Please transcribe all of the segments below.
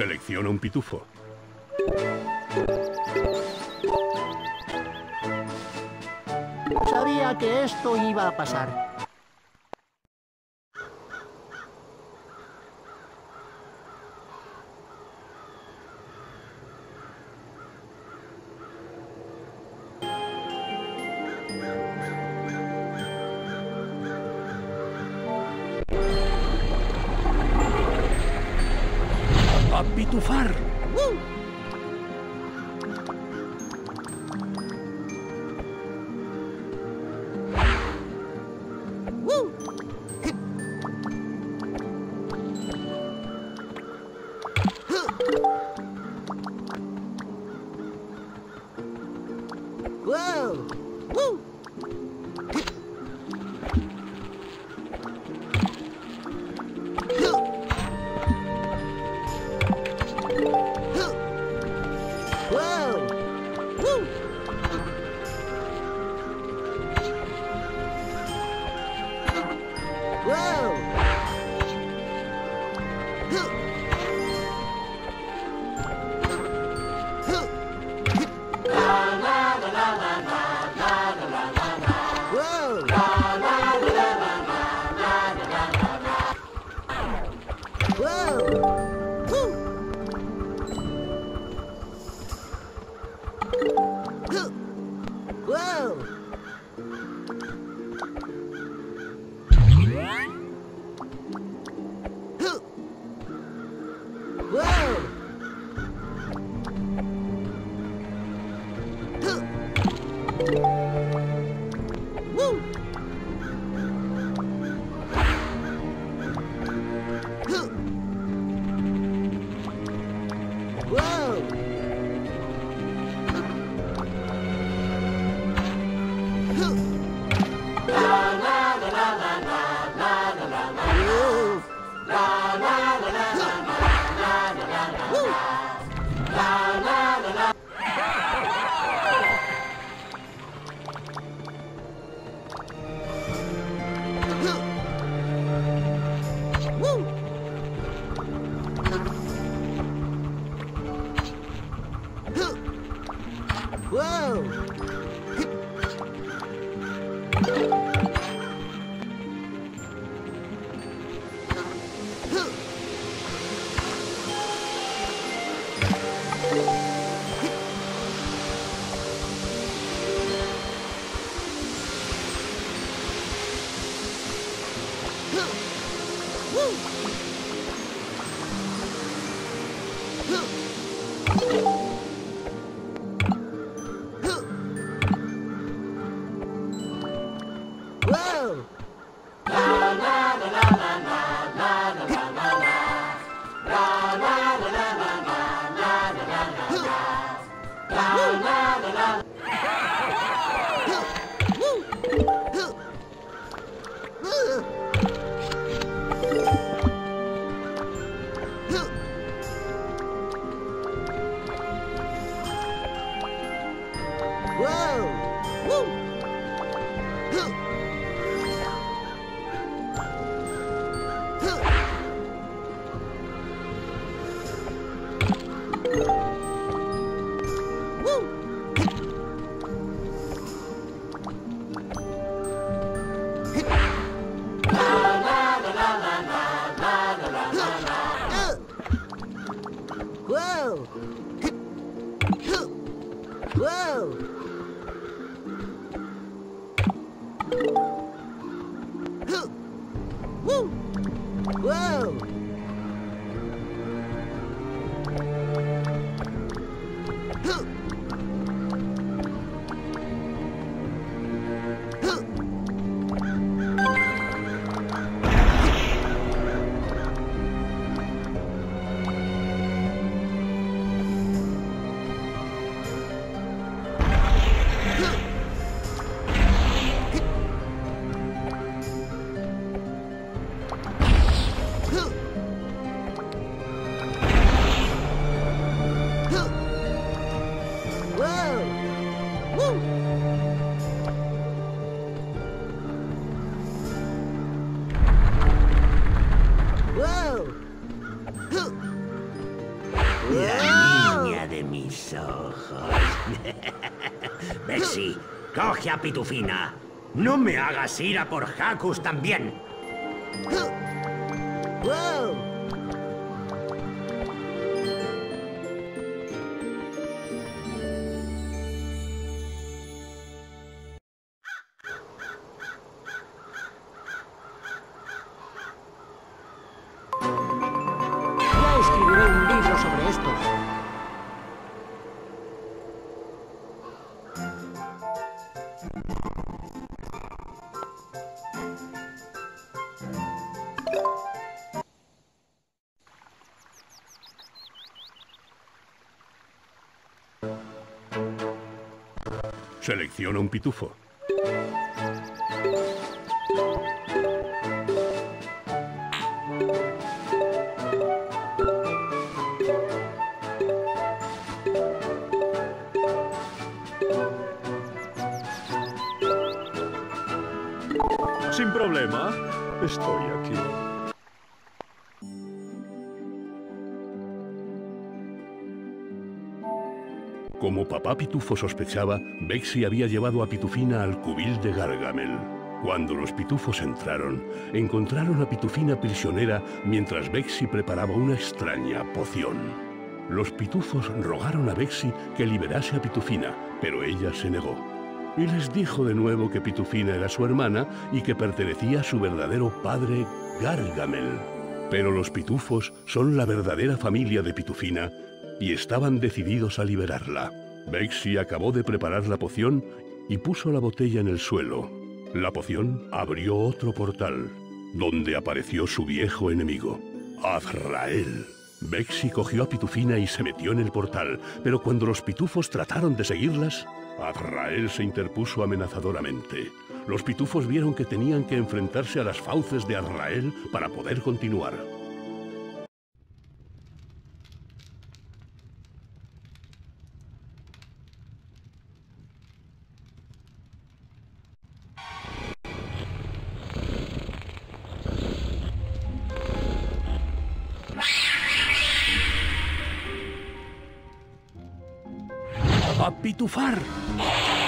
Selecciona un pitufo. Sabía que esto iba a pasar. ¡A! ¡Woo! Thank you. Mis ojos. Bessie, coge a Pitufina. No me hagas ir a por Hakus también. Wow. Selecciona un pitufo. Sin problema. Estoy aquí. Como papá Pitufo sospechaba, Bexy había llevado a Pitufina al cubil de Gargamel. Cuando los pitufos entraron, encontraron a Pitufina prisionera mientras Bexy preparaba una extraña poción. Los pitufos rogaron a Bexy que liberase a Pitufina, pero ella se negó. Y les dijo de nuevo que Pitufina era su hermana y que pertenecía a su verdadero padre, Gargamel. Pero los pitufos son la verdadera familia de Pitufina y estaban decididos a liberarla. Bexy acabó de preparar la poción y puso la botella en el suelo. La poción abrió otro portal, donde apareció su viejo enemigo, Azrael. Bexy cogió a Pitufina y se metió en el portal, pero cuando los pitufos trataron de seguirlas, Azrael se interpuso amenazadoramente. Los pitufos vieron que tenían que enfrentarse a las fauces de Azrael para poder continuar. ¡A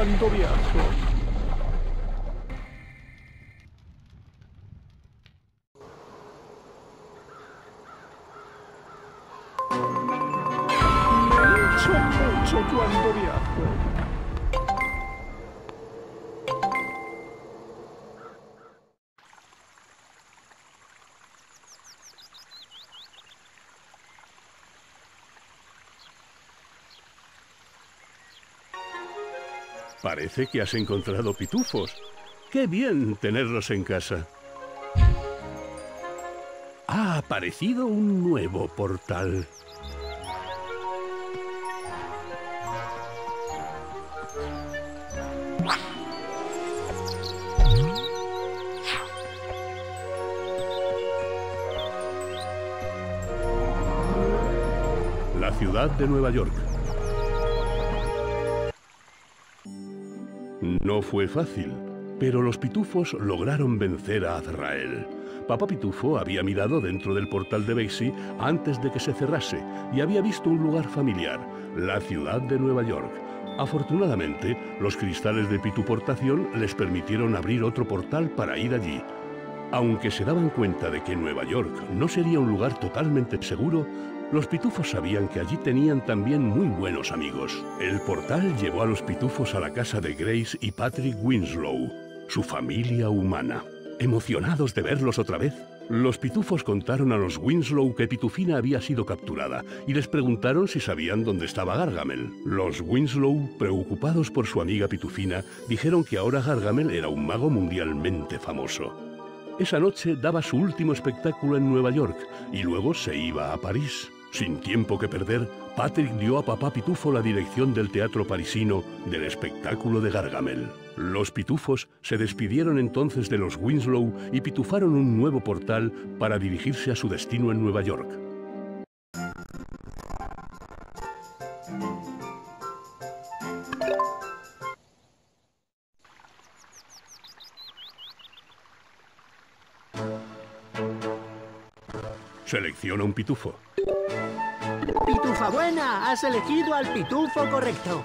cuando viajo. Parece que has encontrado pitufos. Qué bien tenerlos en casa. Ha aparecido un nuevo portal. La ciudad de Nueva York, No fue fácil, pero los pitufos lograron vencer a Azrael. Papá Pitufo había mirado dentro del portal de Bexy antes de que se cerrase y había visto un lugar familiar, la ciudad de Nueva York. Afortunadamente, los cristales de pituportación les permitieron abrir otro portal para ir allí. Aunque se daban cuenta de que Nueva York no sería un lugar totalmente seguro, los pitufos sabían que allí tenían también muy buenos amigos. El portal llevó a los pitufos a la casa de Grace y Patrick Winslow, su familia humana. Emocionados de verlos otra vez, los pitufos contaron a los Winslow que Pitufina había sido capturada y les preguntaron si sabían dónde estaba Gargamel. Los Winslow, preocupados por su amiga Pitufina, dijeron que ahora Gargamel era un mago mundialmente famoso. Esa noche daba su último espectáculo en Nueva York y luego se iba a París. Sin tiempo que perder, Patrick dio a papá Pitufo la dirección del teatro parisino del espectáculo de Gargamel. Los pitufos se despidieron entonces de los Winslow y pitufaron un nuevo portal para dirigirse a su destino en Nueva York. Selecciona un pitufo. Pitufa buena, has elegido al pitufo correcto.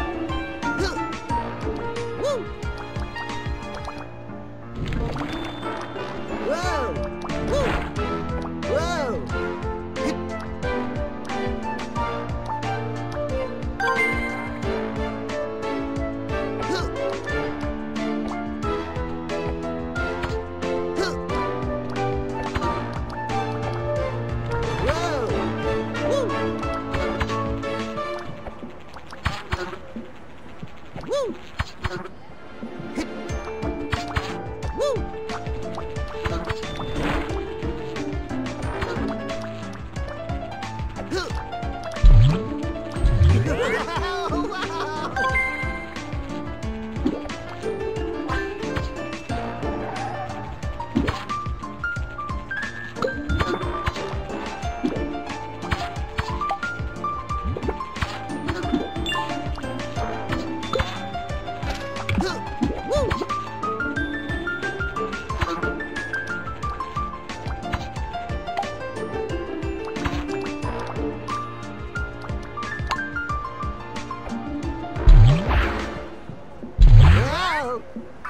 Wow!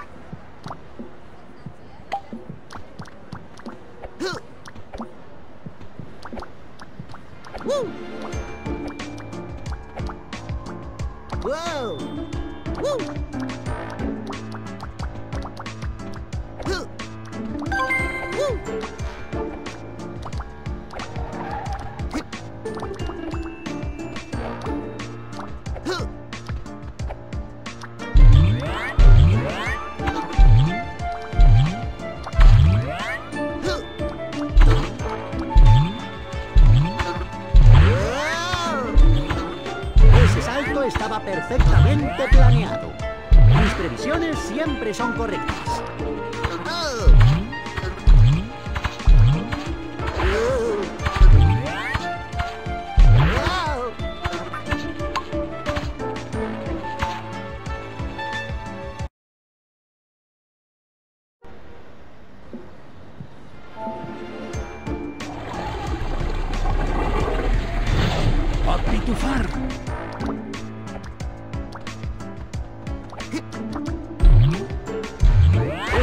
Estaba perfectamente planeado. Mis previsiones siempre son correctas.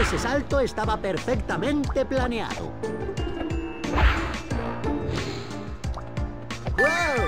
Ese salto estaba perfectamente planeado. Wow!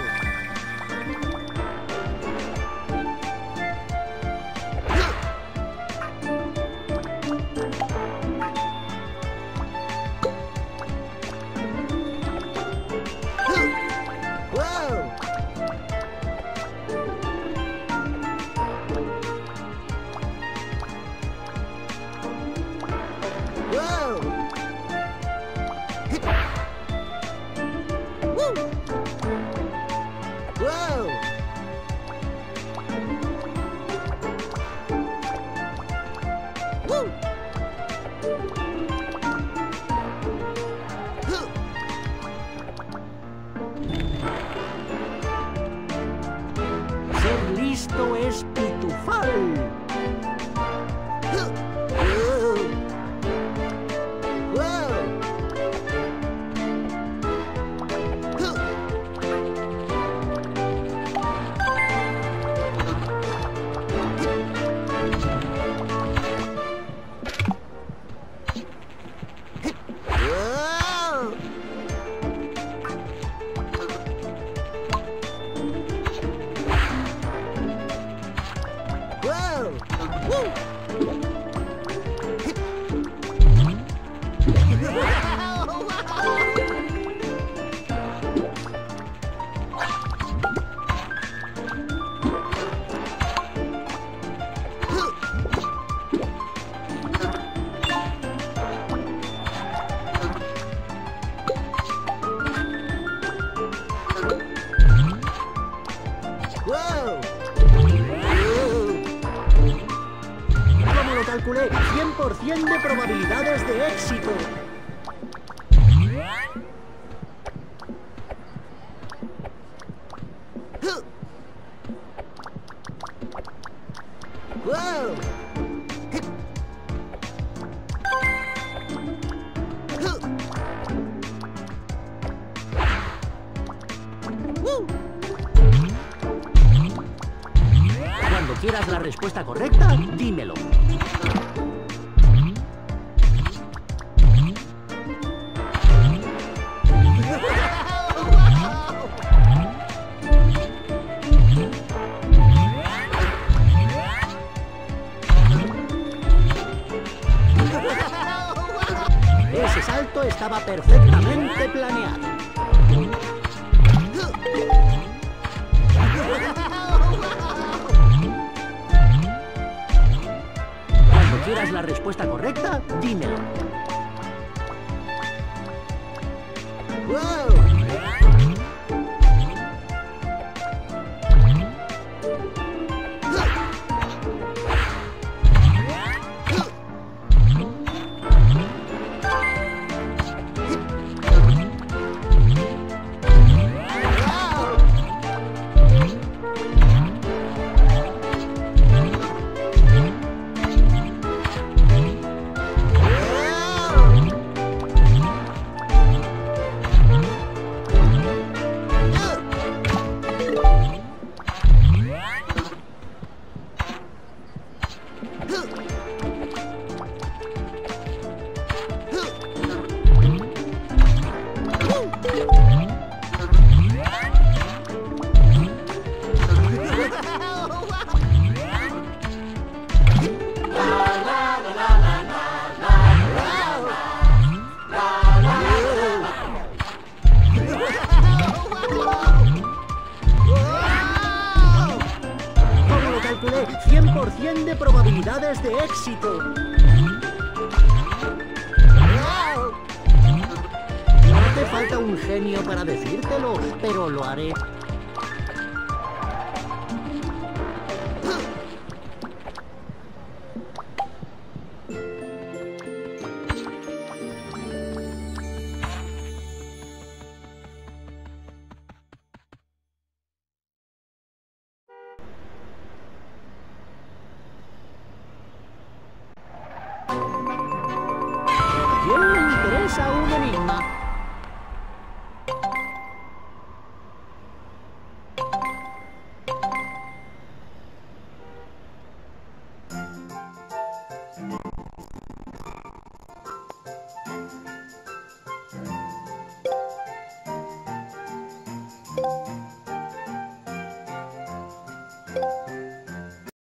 Calculé, 100% de probabilidades de éxito. Estaba perfectamente planeado. 100% de probabilidades de éxito. No hace falta un genio para decírtelo, pero lo haré.